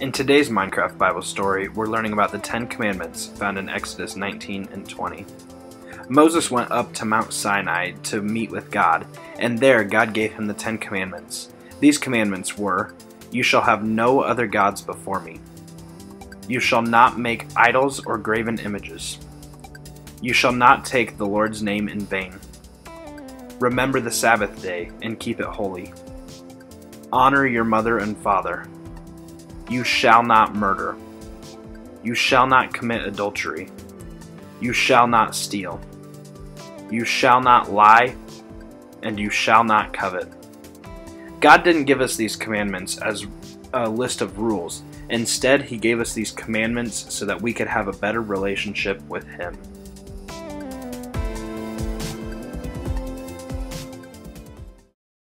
In today's Minecraft Bible story, we're learning about the Ten Commandments found in Exodus 19 and 20. Moses went up to Mount Sinai to meet with God, and there God gave him the Ten Commandments. These commandments were You shall have no other gods before me. You shall not make idols or graven images. You shall not take the Lord's name in vain. Remember the Sabbath day and keep it holy. Honor your mother and father. You shall not murder. You shall not commit adultery. You shall not steal. You shall not lie. And you shall not covet. God didn't give us these commandments as a list of rules. Instead, He gave us these commandments so that we could have a better relationship with Him.